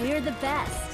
We're the best.